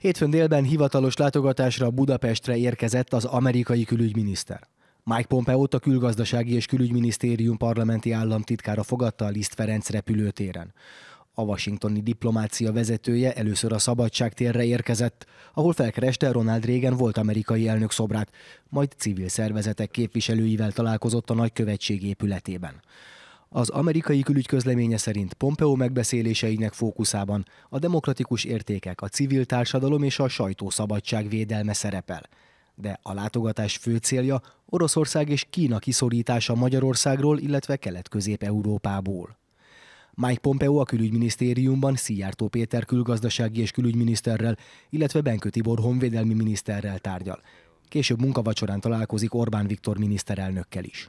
Hétfőn délben hivatalos látogatásra Budapestre érkezett az amerikai külügyminiszter. Mike pompeo a külgazdasági és külügyminisztérium parlamenti államtitkára fogadta a Liszt Ferenc repülőtéren. A washingtoni diplomácia vezetője először a Szabadságtérre érkezett, ahol felkereste Ronald Reagan volt amerikai elnök szobrát, majd civil szervezetek képviselőivel találkozott a nagykövetség épületében. Az amerikai külügyközleménye szerint Pompeo megbeszéléseinek fókuszában a demokratikus értékek, a civil társadalom és a sajtószabadság védelme szerepel. De a látogatás fő célja Oroszország és Kína kiszorítása Magyarországról, illetve Kelet-Közép-Európából. Mike Pompeo a külügyminisztériumban Szijjártó Péter külgazdasági és külügyminiszterrel, illetve Benkő Tibor honvédelmi miniszterrel tárgyal. Később munkavacsorán találkozik Orbán Viktor miniszterelnökkel is.